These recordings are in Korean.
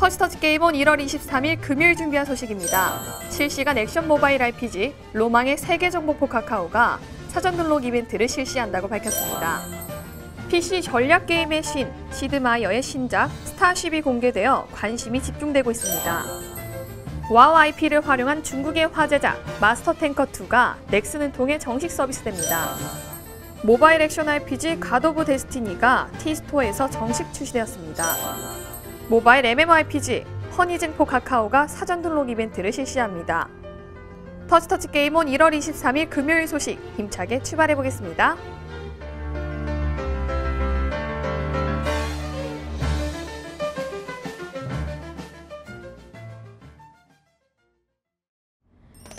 터치터치 게임온 1월 23일 금요일 준비한 소식입니다. 실시간 액션 모바일 RPG 로망의 세계 정복 for 카카오가 사전 등록 이벤트를 실시한다고 밝혔습니다. PC 전략 게임의 신, 시드마이어의 신작 스타쉽이 공개되어 관심이 집중되고 있습니다. 와우 IP를 활용한 중국의 화제작 마스터 탱커 2가 넥슨을 통해 정식 서비스됩니다. 모바일 액션 RPG 갓 오브 데스티니가 T스토어에서 정식 출시되었습니다. 모바일 MMORPG 허니즌포 카카오가 사전 등록 이벤트를 실시합니다. 터치터치 게임온 1월 23일 금요일 소식 힘차게 출발해 보겠습니다.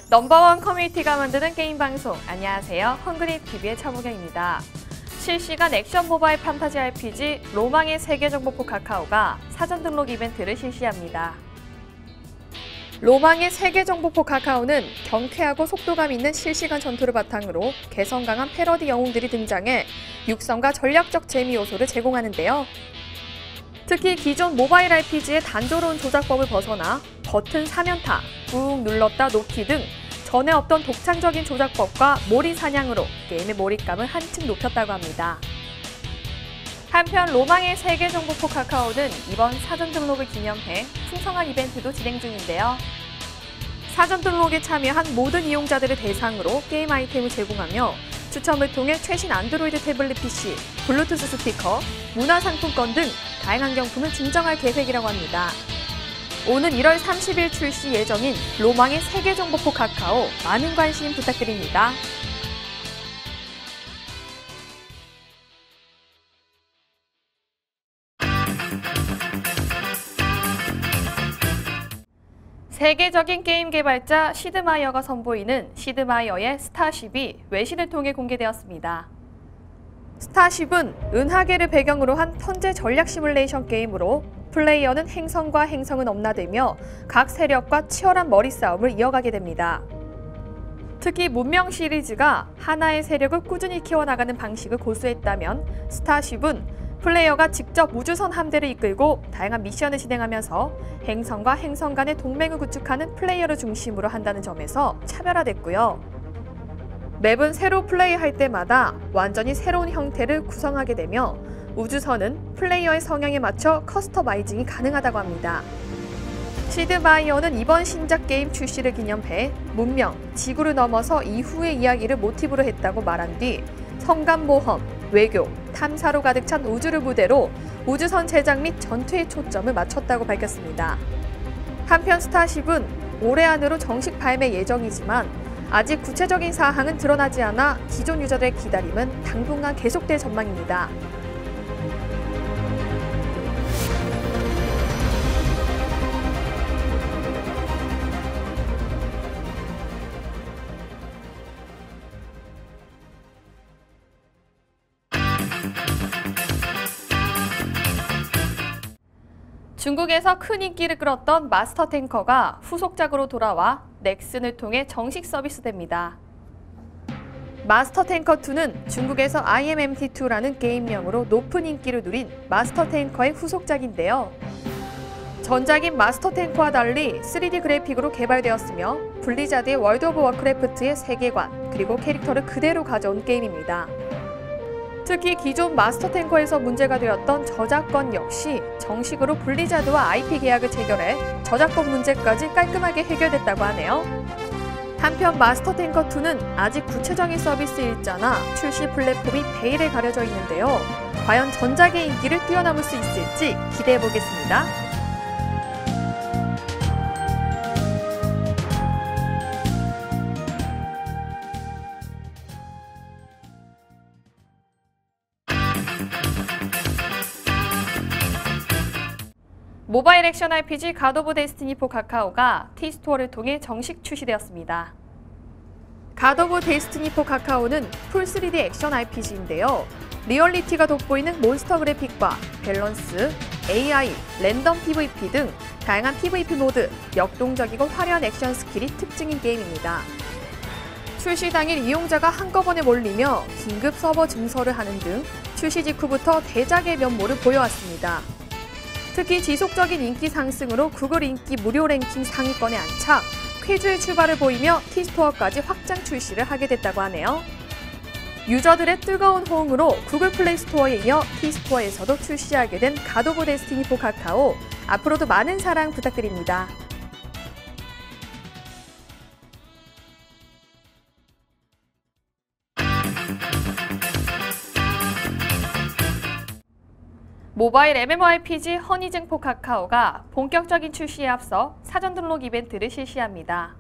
넘버원 커뮤니티가 만드는 게임 방송 안녕하세요. 헝그리 TV의 차무경입니다. 실시간 액션 모바일 판타지 RPG 로망의 세계 정보포 카카오가 사전 등록 이벤트를 실시합니다. 로망의 세계 정보포 카카오는 경쾌하고 속도감 있는 실시간 전투를 바탕으로 개성 강한 패러디 영웅들이 등장해 육성과 전략적 재미 요소를 제공하는데요. 특히 기존 모바일 RPG의 단조로운 조작법을 벗어나 버튼 사면타, 꾹 눌렀다 놓기 등 전에 없던 독창적인 조작법과 몰이 사냥으로 게임의 몰입감을 한층 높였다고 합니다. 한편 로망의 세계 정보포 카카오는 이번 사전 등록을 기념해 풍성한 이벤트도 진행 중인데요. 사전 등록에 참여한 모든 이용자들을 대상으로 게임 아이템을 제공하며 추첨을 통해 최신 안드로이드 태블릿 PC, 블루투스 스피커, 문화상품권 등 다양한 경품을 증정할 계획이라고 합니다. 오는 1월 30일 출시 예정인 로망의 세계 정복 for 카카오 많은 관심 부탁드립니다. 세계적인 게임 개발자 시드마이어가 선보이는 시드마이어의 스타쉽이 외신을 통해 공개되었습니다. 스타쉽은 은하계를 배경으로 한 turn제 전략 시뮬레이션 게임으로 플레이어는 행성과 행성을 넘나들며 각 세력과 치열한 머리 싸움을 이어가게 됩니다. 특히 문명 시리즈가 하나의 세력을 꾸준히 키워나가는 방식을 고수했다면 스타쉽은 플레이어가 직접 우주선 함대를 이끌고 다양한 미션을 진행하면서 행성과 행성 간의 동맹을 구축하는 플레이어를 중심으로 한다는 점에서 차별화됐고요. 맵은 새로 플레이할 때마다 완전히 새로운 형태를 구성하게 되며 우주선은 플레이어의 성향에 맞춰 customizing이 가능하다고 합니다. 시드 마이어는 이번 신작 게임 출시를 기념해 문명, 지구를 넘어서 이후의 이야기를 모티브로 했다고 말한 뒤 성간 모험, 외교, 탐사로 가득 찬 우주를 무대로 우주선 제작 및 전투에 초점을 맞췄다고 밝혔습니다. 한편 스타쉽은 올해 안으로 정식 발매 예정이지만 아직 구체적인 사항은 드러나지 않아 기존 유저들의 기다림은 당분간 계속될 전망입니다. 중국에서 큰 인기를 끌었던 마스터 탱커가 후속작으로 돌아와 넥슨을 통해 정식 서비스됩니다. 마스터 탱커 2는 중국에서 I'm MT2라는 게임명으로 높은 인기를 누린 마스터 탱커의 후속작인데요. 전작인 마스터 탱커와 달리 3D 그래픽으로 개발되었으며 블리자드의 월드 오브 워크래프트의 세계관 그리고 캐릭터를 그대로 가져온 게임입니다. 특히 기존 마스터 탱커에서 문제가 되었던 저작권 역시 정식으로 블리자드와 IP 계약을 체결해 저작권 문제까지 깔끔하게 해결됐다고 하네요. 한편 마스터 탱커 2는 아직 구체적인 서비스 일자나 출시 플랫폼이 베일에 가려져 있는데요. 과연 전작의 인기를 뛰어넘을 수 있을지 기대해 보겠습니다. 모바일 액션 RPG 갓 오브 데스티니 4 카카오가 T스토어를 통해 정식 출시되었습니다. 갓 오브 데스티니 for 카카오는 full 3D 액션 RPG인데요. 리얼리티가 돋보이는 몬스터 그래픽과 밸런스, AI, 랜덤 PVP 등 다양한 PVP 모드, 역동적이고 화려한 액션 스킬이 특징인 게임입니다. 출시 당일 이용자가 한꺼번에 몰리며 긴급 서버 증설을 하는 등 출시 직후부터 대작의 면모를 보여왔습니다. 특히 지속적인 인기 상승으로 구글 인기 무료 랭킹 상위권에 안착, 쾌조의 출발을 보이며 티스토어까지 확장 출시를 하게 됐다고 하네요. 유저들의 뜨거운 호응으로 구글 플레이 스토어에 이어 티스토어에서도 출시하게 된 갓 오브 데스티니 for 카카오 앞으로도 많은 사랑 부탁드립니다. 모바일 MMORPG 허니쟁 for 카카오가 본격적인 출시에 앞서 사전 등록 이벤트를 실시합니다.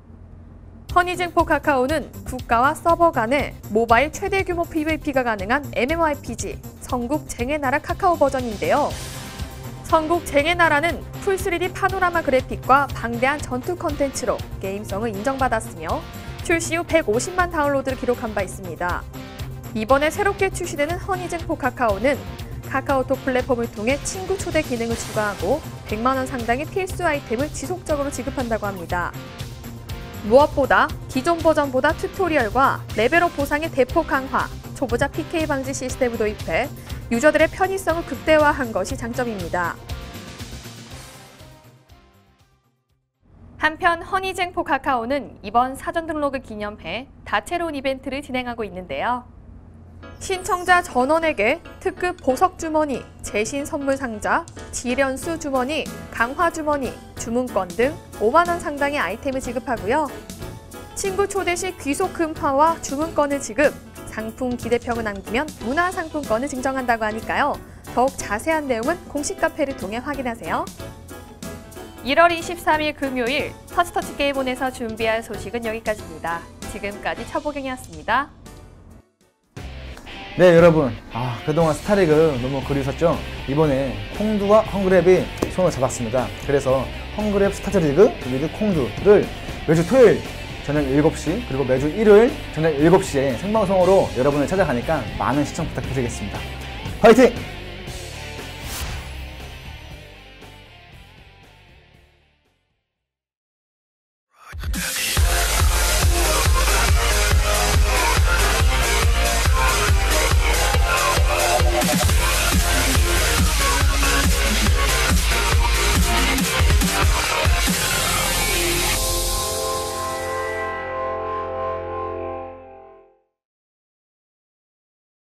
허니쟁 for 카카오는 국가와 서버 간의 모바일 최대 규모 PVP가 가능한 MMORPG 성국 쟁의 나라 카카오 버전인데요. 성국 쟁의 나라는 full 3D 파노라마 그래픽과 방대한 전투 컨텐츠로 게임성을 인정받았으며 출시 후 150만 다운로드를 기록한 바 있습니다. 이번에 새롭게 출시되는 허니쟁 for 카카오는 카카오톡 플랫폼을 통해 친구 초대 기능을 추가하고 100만 원 상당의 필수 아이템을 지속적으로 지급한다고 합니다. 무엇보다 기존 버전보다 tutorial과 level up 보상의 대폭 강화, 초보자 PK 방지 시스템을 도입해 유저들의 편의성을 극대화한 것이 장점입니다. 한편 허니쟁 for 카카오는 이번 사전 등록을 기념해 다채로운 이벤트를 진행하고 있는데요. 신청자 전원에게 특급 보석 주머니, 재신 선물 상자, 지련수 주머니, 강화 주머니, 주문권 등 5만 원 상당의 아이템을 지급하고요. 친구 초대 시 귀속 금화와 주문권을 지급, 상품 기대평을 남기면 문화상품권을 증정한다고 하니까요. 더욱 자세한 내용은 공식 카페를 통해 확인하세요. 1월 23일 금요일 터치터치 게임온에서 준비할 소식은 여기까지입니다. 지금까지 차보경이었습니다. 네 여러분. 아 그동안 스타리그 너무 그리웠었죠? 이번에 콩두와 헝그랩이 손을 잡았습니다. 그래서 헝그랩 스타트리그 리그 콩두를 매주 토요일 저녁 7시 그리고 매주 일요일 저녁 7시에 생방송으로 여러분을 찾아가니까 많은 시청 부탁드리겠습니다. 화이팅!